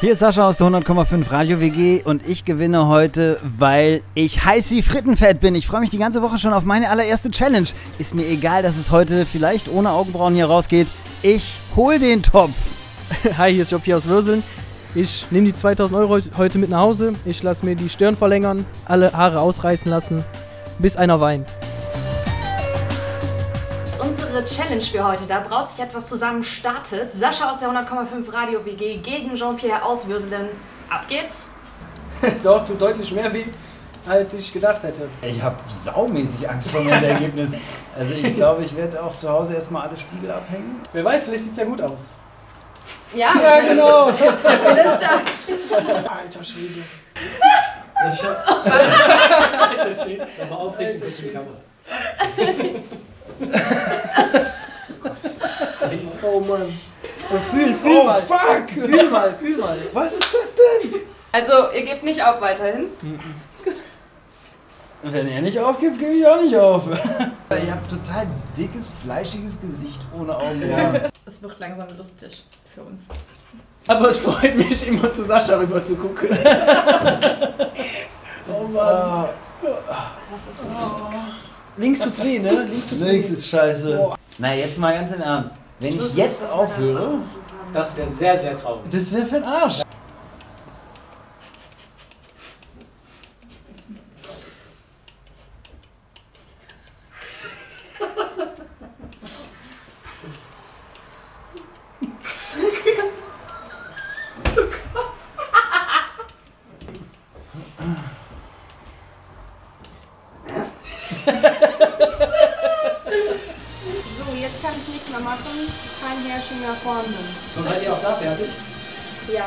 Hier ist Sascha aus der 100,5 Radio WG und ich gewinne heute, weil ich heiß wie Frittenfett bin. Ich freue mich die ganze Woche schon auf meine allererste Challenge. Ist mir egal, dass es heute vielleicht ohne Augenbrauen hier rausgeht. Ich hol den Topf. Hi, hier ist Job hier aus Würseln. Ich nehme die 2000 Euro heute mit nach Hause. Ich lasse mir die Stirn verlängern, alle Haare ausreißen lassen, bis einer weint. Unsere Challenge für heute, da braut sich etwas zusammen, startet. Sascha aus der 100,5 Radio WG gegen Jean-Pierre aus Würselen. Ab geht's. Doch, tut deutlich mehr weh, als ich gedacht hätte. Ich habe saumäßig Angst vor meinem Ergebnis. Also ich glaube, ich werde auch zu Hause erstmal alle Spiegel abhängen. Wer weiß, vielleicht sieht es ja gut aus. Ja, Ja, genau. der da. Alter Schwede. Ich hab. Alter Schwede. Mal aufrichten die Kamera. Oh Mann. Und fühl, fühl Oh, mal. fuck! Fühl mal, fühl mal. Was ist das denn? Also, ihr gebt nicht auf weiterhin. Wenn er nicht aufgibt, gebe ich auch nicht auf. Ich habe total dickes, fleischiges Gesicht ohne Augenbrauen. Es wird langsam lustig für uns. Aber es freut mich immer zu Sascha rüber zu gucken. oh Mann. Links tut's weh, ne? Links tut's weh. Nix ist scheiße. Na, jetzt mal ganz im Ernst. Wenn ich jetzt aufhöre, Das wäre sehr, sehr traurig. das wäre für ein Arsch. Jetzt kann ich nichts mehr machen. Kein Herrchen mehr vorhanden. Und seid ihr auch da fertig? Ja.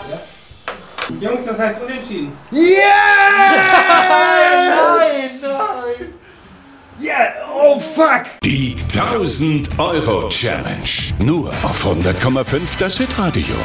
Jungs, das heißt unentschieden. Yes! Nein, Yeah, oh fuck! Die 1000 Euro Challenge. Nur auf 100,5 das Hitradio.